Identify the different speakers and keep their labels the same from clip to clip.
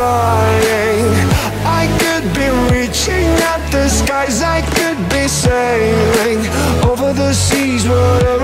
Speaker 1: flying I could be reaching at the skies I could be sailing Over the seas, whatever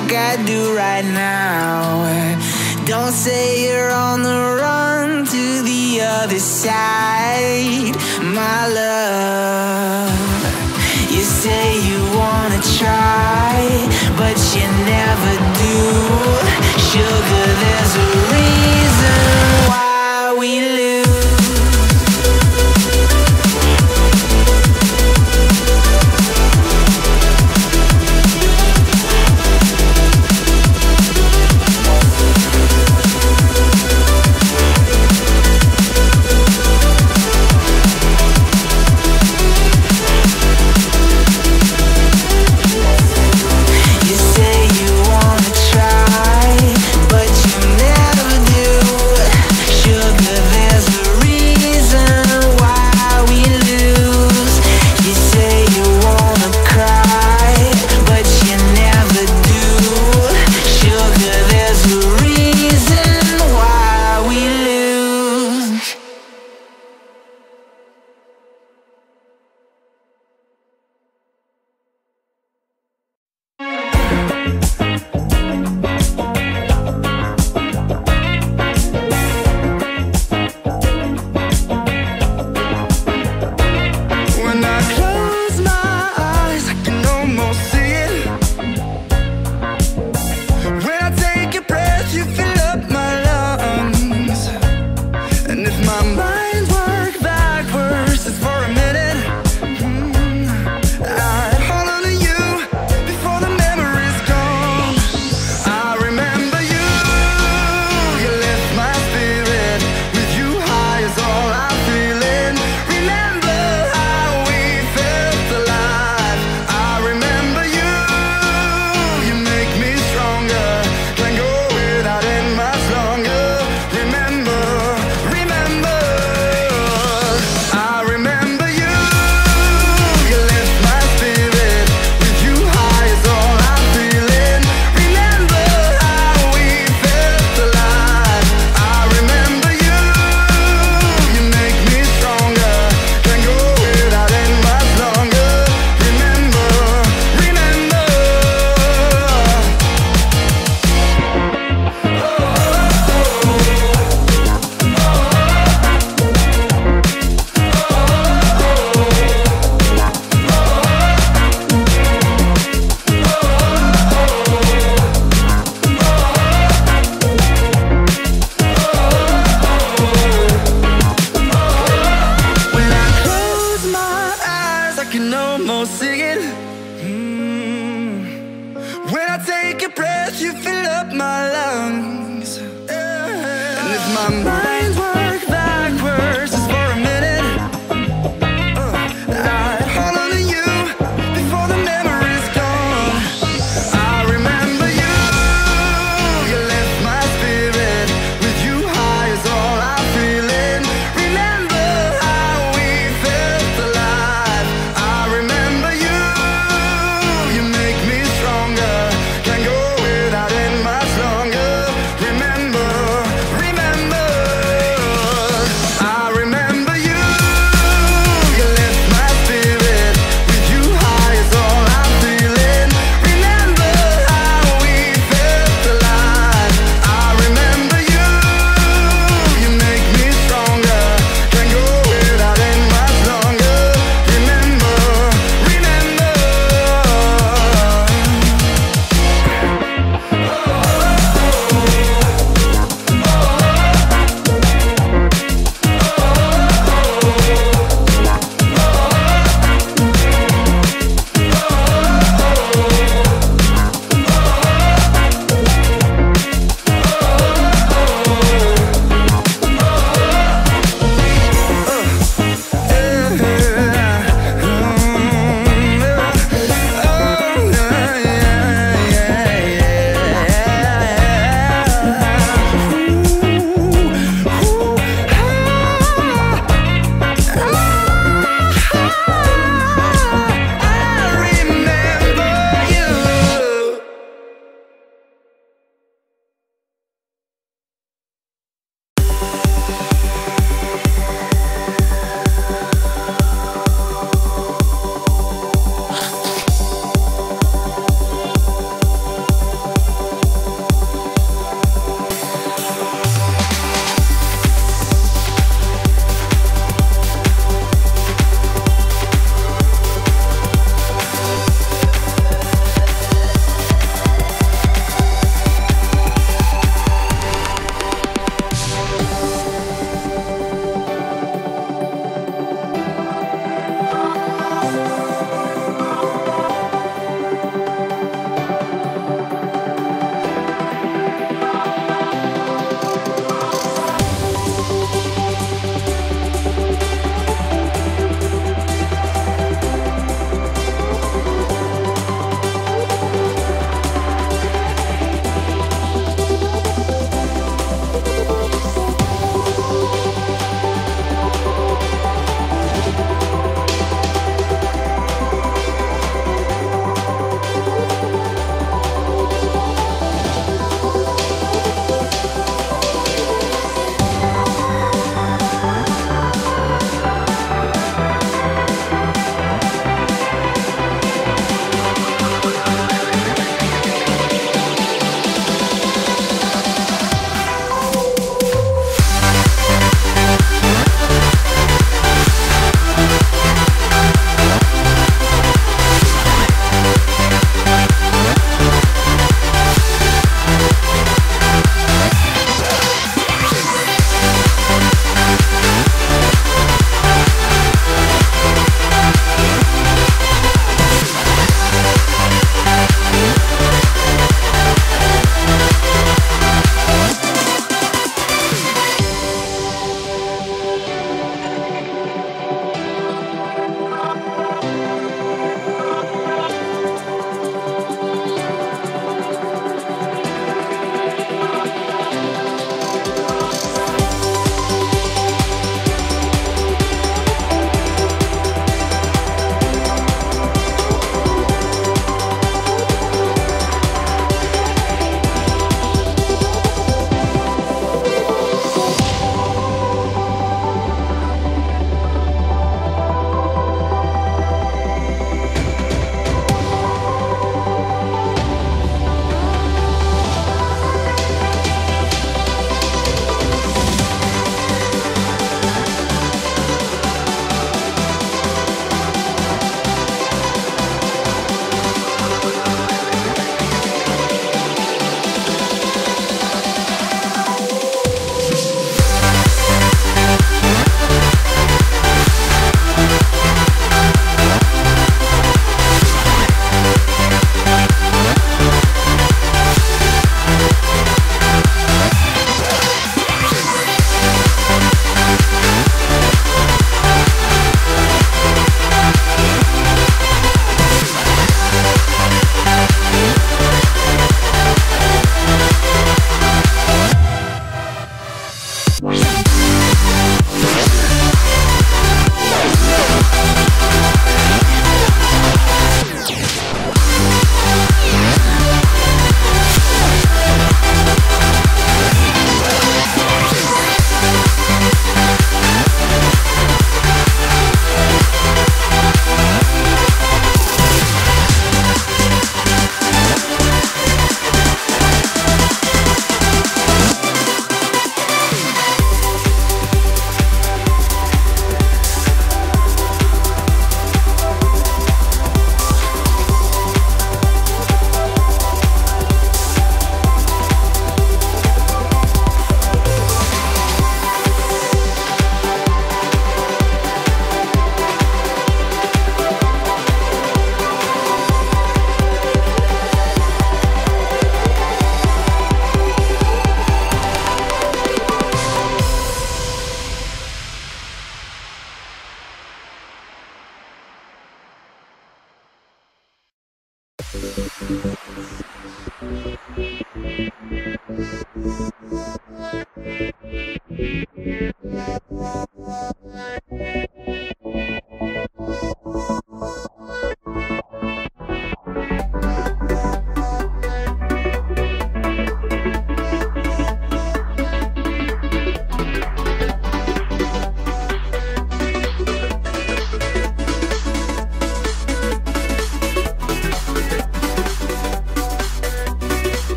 Speaker 1: like I do right now. Don't say you're on the run to the other side, my love. You say you wanna try, but you never do. Sugar, there's a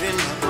Speaker 2: Right in my